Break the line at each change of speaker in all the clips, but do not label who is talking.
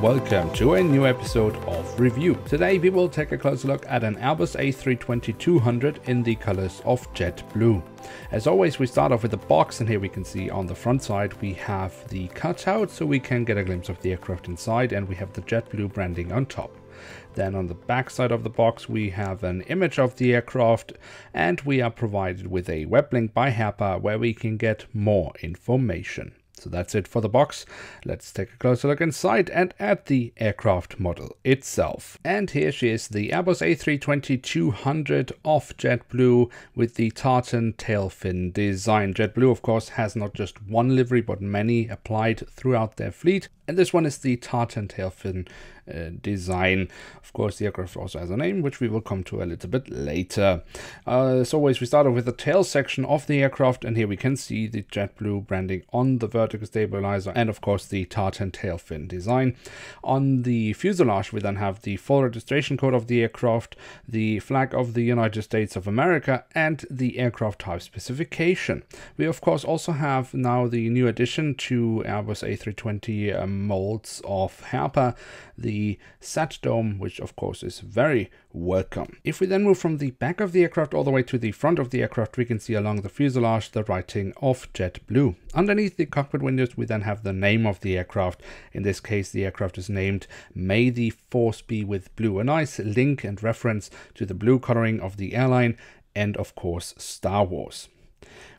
welcome to a new episode of Review. Today we will take a closer look at an Airbus A320-200 in the colors of jet blue. As always we start off with the box and here we can see on the front side we have the cutout so we can get a glimpse of the aircraft inside and we have the JetBlue branding on top. Then on the back side of the box we have an image of the aircraft and we are provided with a web link by Herpa where we can get more information. So that's it for the box. Let's take a closer look inside and at the aircraft model itself. And here she is, the Airbus A320-200 of JetBlue with the tartan tail fin design. JetBlue, of course, has not just one livery, but many applied throughout their fleet. And this one is the tartan fin uh, design. Of course, the aircraft also has a name, which we will come to a little bit later. Uh, as always, we start off with the tail section of the aircraft, and here we can see the JetBlue branding on the vertical stabilizer, and of course the tartan tail fin design. On the fuselage, we then have the full registration code of the aircraft, the flag of the United States of America, and the aircraft type specification. We of course also have now the new addition to Airbus A320 um, molds of Herpa, the SAT dome, which of course is very welcome. If we then move from the back of the aircraft all the way to the front of the aircraft, we can see along the fuselage the writing of JetBlue. Underneath the cockpit windows, we then have the name of the aircraft. In this case, the aircraft is named May the Force Be with Blue. A nice link and reference to the blue coloring of the airline and of course Star Wars.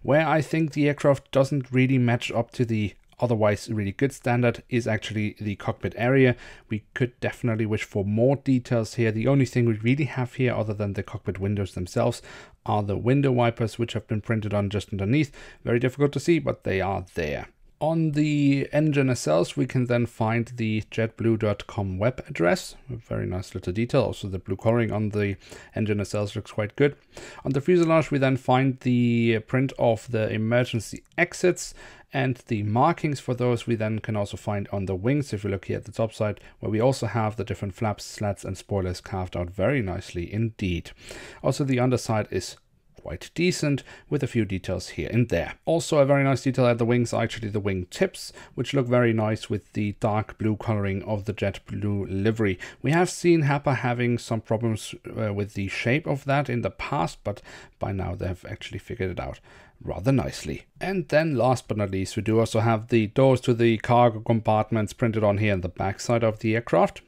Where I think the aircraft doesn't really match up to the otherwise really good standard is actually the cockpit area. We could definitely wish for more details here. The only thing we really have here other than the cockpit windows themselves are the window wipers which have been printed on just underneath. Very difficult to see but they are there. On the engine nacelles, we can then find the jetblue.com web address. A very nice little detail. Also, the blue coloring on the engine nacelles looks quite good. On the fuselage, we then find the print of the emergency exits and the markings for those we then can also find on the wings if we look here at the top side where we also have the different flaps, slats and spoilers carved out very nicely indeed. Also the underside is quite decent with a few details here and there. Also a very nice detail at the wings are actually the wing tips which look very nice with the dark blue coloring of the JetBlue livery. We have seen Herpa having some problems uh, with the shape of that in the past but by now they have actually figured it out rather nicely. And then last but not least we do also have the doors to the cargo compartments printed on here on the back side of the aircraft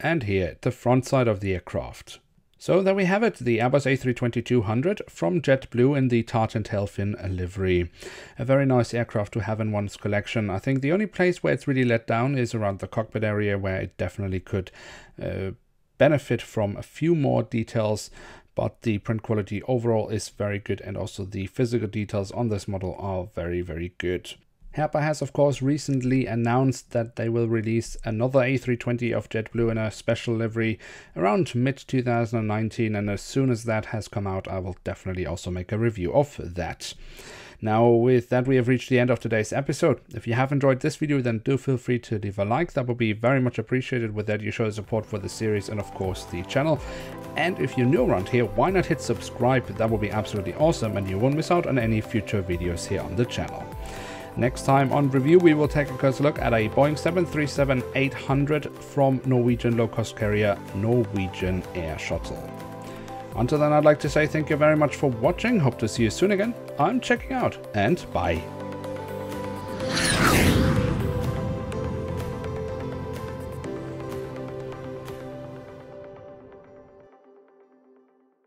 and here the front side of the aircraft. So there we have it, the Airbus A320-200 from JetBlue in the tartan tail livery. A very nice aircraft to have in one's collection. I think the only place where it's really let down is around the cockpit area where it definitely could uh, benefit from a few more details but the print quality overall is very good and also the physical details on this model are very very good. Herpa has of course recently announced that they will release another A320 of JetBlue in a special livery around mid 2019 and as soon as that has come out I will definitely also make a review of that. Now with that we have reached the end of today's episode. If you have enjoyed this video then do feel free to leave a like, that would be very much appreciated with that you show support for the series and of course the channel. And if you're new around here why not hit subscribe, that would be absolutely awesome and you won't miss out on any future videos here on the channel. Next time on review, we will take a closer look at a Boeing 737-800 from Norwegian low-cost carrier Norwegian Air Shuttle. Until then, I'd like to say thank you very much for watching. Hope to see you soon again. I'm checking out and bye.